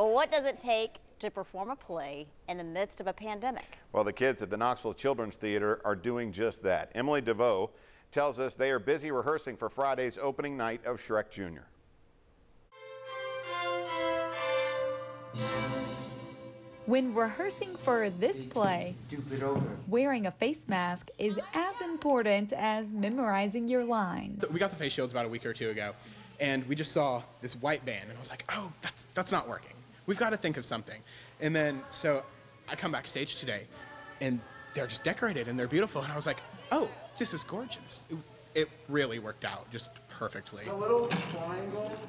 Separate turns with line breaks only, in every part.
Well, what does it take to perform a play in the midst of a pandemic?
Well, the kids at the Knoxville Children's Theatre are doing just that. Emily DeVoe tells us they are busy rehearsing for Friday's opening night of Shrek Jr.
When rehearsing for this play, wearing a face mask is as important as memorizing your lines.
We got the face shields about a week or two ago, and we just saw this white band, and I was like, oh, that's, that's not working. We've got to think of something. And then, so I come backstage today, and they're just decorated, and they're beautiful, and I was like, oh, this is gorgeous. It, it really worked out just perfectly.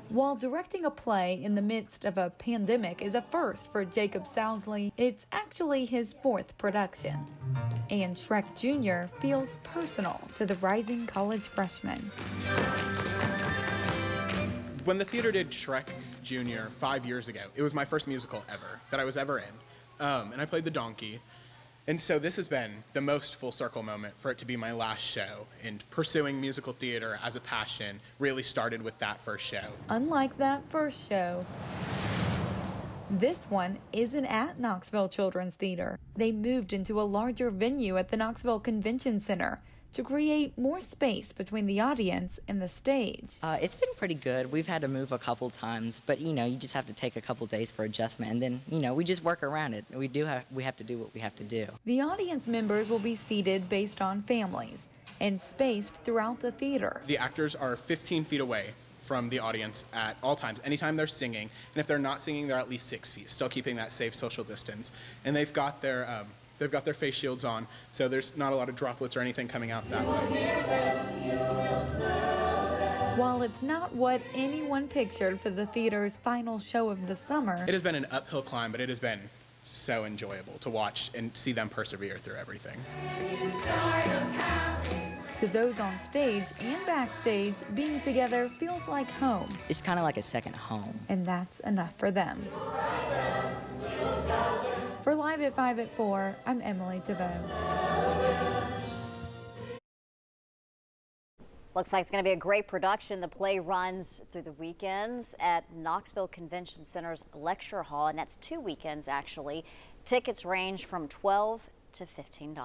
While directing a play in the midst of a pandemic is a first for Jacob Sousley, it's actually his fourth production. And Shrek Jr. feels personal to the rising college freshman.
When the theater did Shrek Jr. five years ago, it was my first musical ever that I was ever in. Um, and I played the donkey. And so this has been the most full circle moment for it to be my last show. And pursuing musical theater as a passion really started with that first show.
Unlike that first show, this one isn't at Knoxville Children's Theatre. They moved into a larger venue at the Knoxville Convention Center to create more space between the audience and the stage.
Uh, it's been pretty good. We've had to move a couple times, but you know, you just have to take a couple days for adjustment, and then you know, we just work around it. We do have we have to do what we have to do.
The audience members will be seated based on families and spaced throughout the theater.
The actors are 15 feet away from the audience at all times, anytime they're singing. And if they're not singing, they're at least six feet, still keeping that safe social distance. And they've got their um, they've got their face shields on, so there's not a lot of droplets or anything coming out that way.
While it's not what anyone pictured for the theater's final show of the summer,
it has been an uphill climb, but it has been so enjoyable to watch and see them persevere through everything.
To those on stage and backstage, being together feels like home.
It's kind of like a second home.
And that's enough for them. Live at 5 at 4, I'm Emily DeVoe.
Looks like it's going to be a great production. The play runs through the weekends at Knoxville Convention Center's Lecture Hall, and that's two weekends actually. Tickets range from 12 to $15.